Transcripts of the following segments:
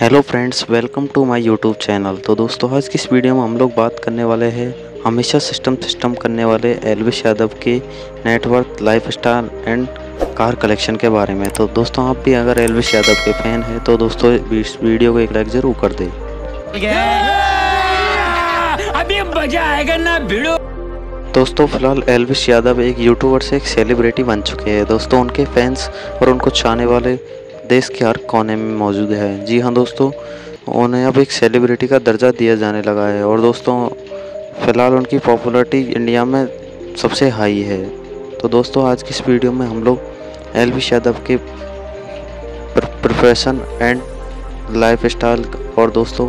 Hello friends welcome to my YouTube channel तो दोस्तों आज की इस वीडियो में हम लोग बात करने वाले हैं हमेशा सिस्टम सिस्टम करने वाले एलविश यादव के net worth lifestyle and car collection के बारे में। तो दोस्तों आप भी अगर एलविश यादव के फ़ैन हैं तो दोस्तों इस वीडियो को एक लाइक ज़रूर कर दें। अभी मज़ा आएगा ना भिड़ो। दोस्तों फ़िलहाल एलविश यादव एक यूट्यूबर से एक सेलिब्रिटी बन चुके हैं। दोस्तों उनके फैंस और उनको चाहने वाले देश के हर कोने में मौजूद है। जी हाँ दोस्तों, उन्हें अब एक सेलिब्रिटी का दर्जा दिया जाने लगा है और दोस्तों, फ़िलहाल उनकी पॉपुलरिटी इंडिया में सबसे हाई है। तो दोस्तों, आज की इस वीडियो में हम लोग एलविश यादव के प्रोफेशन एंड लाइफ स्टाइल और दोस्तों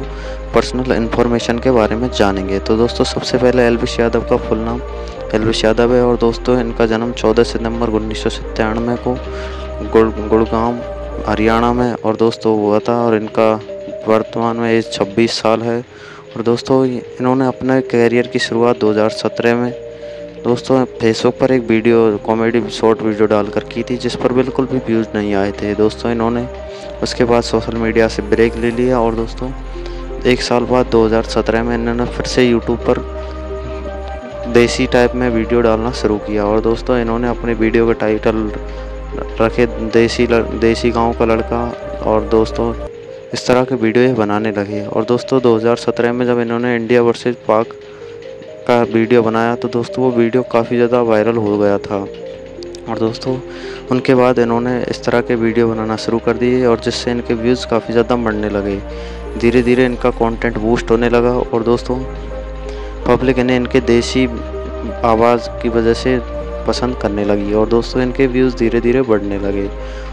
पर्सनल इन्फॉर्मेशन के बारे में जानेंगे। तो दोस्तों, सबसे पहले एलविश यादव का फुल नाम एलविश यादव है और दोस्तों, इनका जन्म 14 सितंबर उन्नीस सौ सत्तानवे को गुड़, गुड़गांव हरियाणा में। और दोस्तों, हुआ था और इनका वर्तमान में एज 26 साल है। और दोस्तों, इन्होंने अपने कैरियर की शुरुआत 2017 में। दोस्तों फेसबुक पर एक वीडियो कॉमेडी शॉर्ट वीडियो डालकर की थी, जिस पर बिल्कुल भी व्यूज़ नहीं आए थे। दोस्तों, इन्होंने उसके बाद सोशल मीडिया से ब्रेक ले लिया। और दोस्तों, एक साल बाद 2017 में इन्होंने फिर से यूट्यूब पर देसी टाइप में वीडियो डालना शुरू किया। और दोस्तों, इन्होंने अपने वीडियो का टाइटल रखे देसी लड़, देसी गाँव का लड़का और दोस्तों इस तरह के वीडियो ये बनाने लगे और दोस्तों 2017 में जब इन्होंने इंडिया वर्सेस पाक का वीडियो बनाया तो दोस्तों वो वीडियो काफ़ी ज़्यादा वायरल हो गया था। और दोस्तों उनके बाद इन्होंने इस तरह के वीडियो बनाना शुरू कर दिए और जिससे इनके व्यूज़ काफ़ी ज़्यादा बढ़ने लगे। धीरे धीरे इनका कंटेंट बूस्ट होने लगा और दोस्तों पब्लिक इन्हें इनके देसी आवाज़ की वजह से पसंद करने लगी और दोस्तों इनके व्यूज़ धीरे धीरे बढ़ने लगे।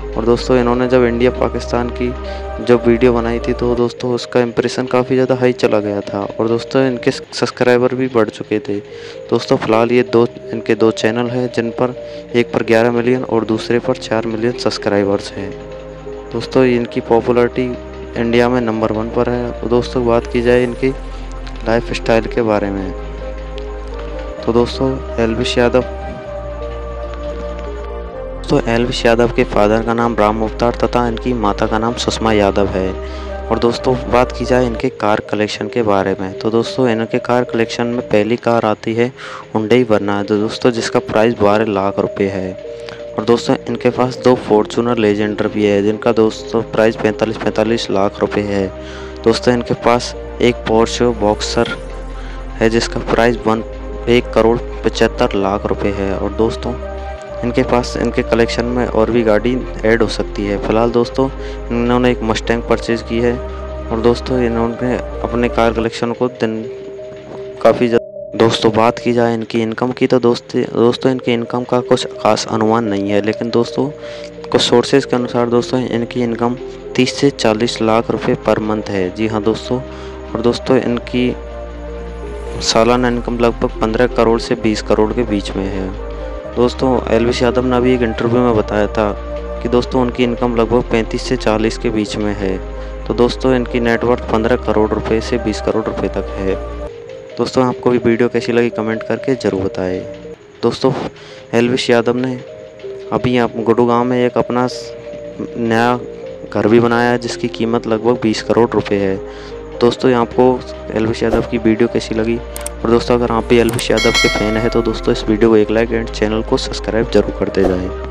और दोस्तों इन्होंने जब इंडिया पाकिस्तान की जब वीडियो बनाई थी तो दोस्तों उसका इम्प्रेशन काफ़ी ज़्यादा हाई चला गया था और दोस्तों इनके सब्सक्राइबर भी बढ़ चुके थे। दोस्तों फ़िलहाल ये दो, इनके दो चैनल हैं जिन पर एक पर 11 मिलियन और दूसरे पर 4 मिलियन सब्सक्राइबर्स हैं। दोस्तों इनकी पॉपुलरिटी इंडिया में नंबर वन पर है। तो दोस्तों बात की जाए इनकी लाइफ स्टाइल के बारे में। तो दोस्तों एलविश यादव दोस्तों एलविश यादव के फादर का नाम राम अवतार तथा इनकी माता का नाम सुषमा यादव है। और दोस्तों, बात की जाए इनके कार कलेक्शन के बारे में तो दोस्तों, इनके कार कलेक्शन में पहली कार आती है हुंडई वरना। तो दोस्तों, जिसका प्राइस बारह लाख रुपए है। और दोस्तों, इनके पास दो फॉर्चूनर लेजेंडर भी है, जिनका दोस्तों प्राइस पैंतालीस पैंतालीस लाख रुपये है। दोस्तों, इनके पास एक पोर्श बॉक्सर है, जिसका प्राइस वन एक करोड़ पचहत्तर लाख रुपए है। और दोस्तों इनके पास, इनके कलेक्शन में और भी गाड़ी ऐड हो सकती है। फ़िलहाल दोस्तों, इन्होंने एक मस्टैंग परचेज़ की है और दोस्तों, इन्होंने अपने कार कलेक्शन को दिन काफ़ी दोस्तों, बात की जाए इनकी इनकम की तो दोस्त, दोस्तों, इनकी इनकम का कुछ खास अनुमान नहीं है। लेकिन दोस्तों, कुछ सोर्सेज के अनुसार दोस्तों, इनकी इनकम 30 से 40 लाख रुपए पर मंथ है। जी हाँ दोस्तों, और दोस्तों, इनकी सालाना इनकम लगभग 15 करोड़ से 20 करोड़ के बीच में है। दोस्तों एलविश यादव ने अभी एक इंटरव्यू में बताया था कि दोस्तों, उनकी इनकम लगभग 35 से 40 के बीच में है। तो दोस्तों, इनकी नेटवर्थ 15 करोड़ रुपए से 20 करोड़ रुपए तक है। दोस्तों, आपको भी वीडियो कैसी लगी कमेंट करके ज़रूर बताएँ। दोस्तों एलविश यादव ने अभी आप गुड़गांव में एक अपना नया घर भी बनाया है, जिसकी कीमत लगभग 20 करोड़ रुपए है। दोस्तों, यहाँ आपको एलविश यादव की वीडियो कैसी लगी? और दोस्तों, अगर आप भी एलविश यादव के फ़ैन है तो दोस्तों, इस वीडियो को एक लाइक एंड चैनल को सब्सक्राइब ज़रूर करते जाएँ।